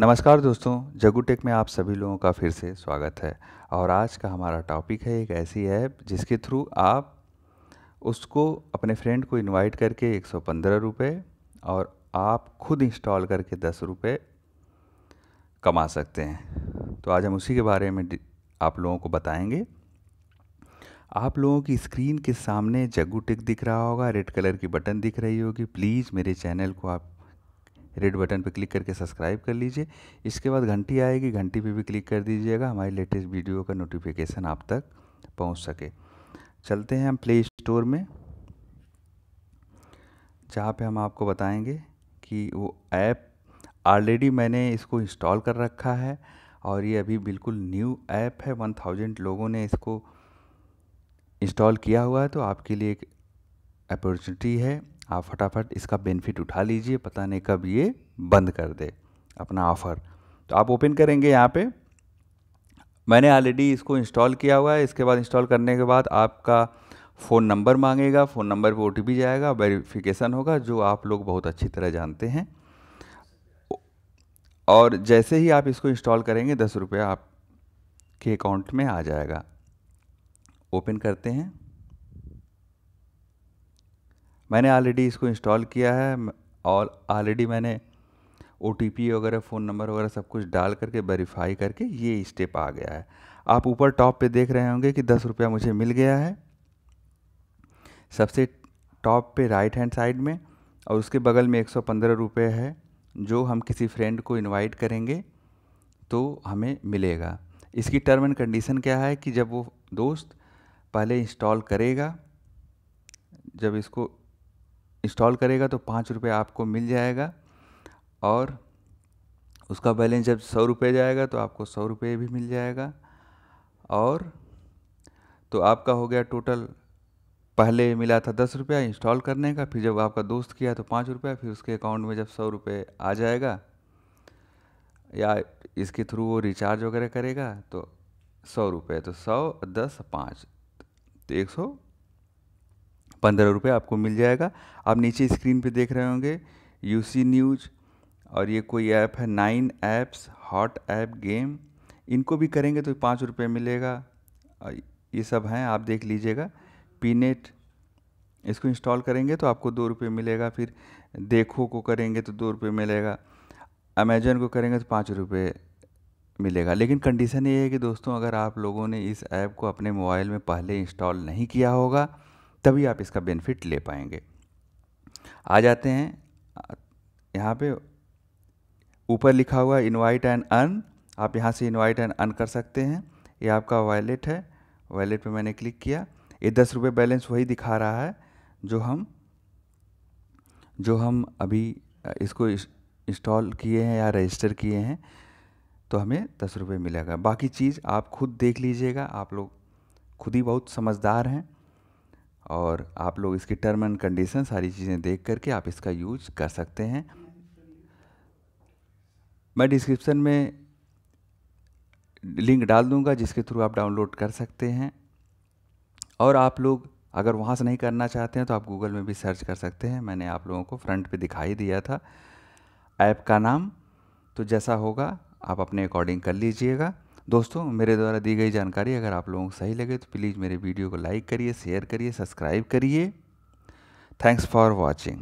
नमस्कार दोस्तों, जगू टेक में आप सभी लोगों का फिर से स्वागत है। और आज का हमारा टॉपिक है, एक ऐसी ऐप जिसके थ्रू आप उसको अपने फ्रेंड को इनवाइट करके एक सौ पंद्रह रुपये और आप खुद इंस्टॉल करके दस रुपये कमा सकते हैं। तो आज हम उसी के बारे में आप लोगों को बताएँगे। आप लोगों की स्क्रीन के सामने जगू टिक दिख रहा होगा रेड कलर की बटन दिख रही होगी। प्लीज़ मेरे चैनल को आप रेड बटन पर क्लिक करके सब्सक्राइब कर लीजिए। इसके बाद घंटी आएगी, घंटी पर भी क्लिक कर दीजिएगा, हमारी लेटेस्ट वीडियो का नोटिफिकेशन आप तक पहुँच सके। चलते हैं हम प्ले स्टोर में, जहाँ पे हम आपको बताएँगे कि वो ऐप ऑलरेडी मैंने इसको इंस्टॉल कर रखा है और ये अभी बिल्कुल न्यू ऐप है। वन थाउज़ेंड लोगों ने इसको इंस्टॉल किया हुआ है तो आपके लिए एक अपॉर्चुनिटी है। आप फटाफट इसका बेनिफिट उठा लीजिए, पता नहीं कब ये बंद कर दे अपना ऑफ़र तो आप ओपन करेंगे यहाँ पे। मैंने ऑलरेडी इसको इंस्टॉल किया हुआ है। इसके बाद इंस्टॉल करने के बाद आपका फ़ोन नंबर मांगेगा। फ़ोन नंबर पर ओ जाएगा वेरिफिकेशन होगा, जो आप लोग बहुत अच्छी तरह जानते हैं। और जैसे ही आप इसको इंस्टॉल करेंगे, दस रुपये आपके अकाउंट में आ जाएगा। ओपन करते हैं। मैंने ऑलरेडी इसको इंस्टॉल किया है और ऑलरेडी मैंने ओटीपी वगैरह फ़ोन नंबर वगैरह सब कुछ डाल करके वेरीफाई करके ये स्टेप आ गया है। आप ऊपर टॉप पे देख रहे होंगे कि दस रुपया मुझे मिल गया है। सबसे टॉप पे राइट हैंड साइड में, और उसके बगल में एक सौ पंद्रह रुपये है, जो हम किसी फ्रेंड को इनवाइट करेंगे तो हमें मिलेगा। इसकी टर्म एंड कंडीशन क्या है कि जब वो दोस्त पहले इंस्टॉल करेगा, जब इसको इंस्टॉल करेगा तो पाँच रुपये आपको मिल जाएगा और उसका बैलेंस जब सौ रुपये जाएगा तो आपको सौ रुपये भी मिल जाएगा और तो आपका हो गया टोटल पहले मिला था दस रुपया इंस्टॉल करने का, फिर जब आपका दोस्त किया तो पाँच रुपया, फिर उसके अकाउंट में जब सौ रुपये आ जाएगा या इसके थ्रू वो रिचार्ज वगैरह करेगा तो सौ रुपये तो सौ, दस, पाँच तो एक सौ पंद्रह रुपये आपको मिल जाएगा। आप नीचे स्क्रीन पे देख रहे होंगे यूसी न्यूज़ और ये कोई ऐप है nine apps hot app game इनको भी करेंगे तो पाँच रुपये मिलेगा। ये सब हैं, आप देख लीजिएगा। पीनेट इसको इंस्टॉल करेंगे तो आपको दो रुपये मिलेगा। फिर देखो को करेंगे तो दो रुपये मिलेगा। अमेजन को करेंगे तो पाँच रुपये मिलेगा। लेकिन कंडीशन ये है कि दोस्तों, अगर आप लोगों ने इस ऐप को अपने मोबाइल में पहले इंस्टॉल नहीं किया होगा तभी आप इसका बेनिफिट ले पाएँगे। आ जाते हैं, यहाँ पे ऊपर लिखा हुआ इनवाइट एंड अर्न आप यहाँ से इनवाइट एंड अर्न कर सकते हैं। ये आपका वॉलेट है वॉलेट पे मैंने क्लिक किया। ये दस रुपये बैलेंस वही दिखा रहा है, जो हम जो हम अभी, इसको इंस्टॉल किए हैं या रजिस्टर किए हैं तो हमें दस रुपये मिलेगा। बाकी चीज़ आप खुद देख लीजिएगा, आप लोग खुद ही बहुत समझदार हैं। और आप लोग इसकी टर्म एंड कंडीशन सारी चीज़ें देख करके आप इसका यूज़ कर सकते हैं। मैं डिस्क्रिप्शन में लिंक डाल दूँगा जिसके थ्रू आप डाउनलोड कर सकते हैं। और आप लोग अगर वहाँ से नहीं करना चाहते हैं तो आप गूगल में भी सर्च कर सकते हैं। मैंने आप लोगों को फ्रंट पे दिखाई दिया था। ऐप का नाम तो जैसा होगा, आप अपने अकॉर्डिंग कर लीजिएगा। दोस्तों, मेरे द्वारा दी गई जानकारी अगर आप लोगों को सही लगे तो प्लीज़ मेरे वीडियो को लाइक करिए, शेयर करिए, सब्सक्राइब करिए। Thanks for watching.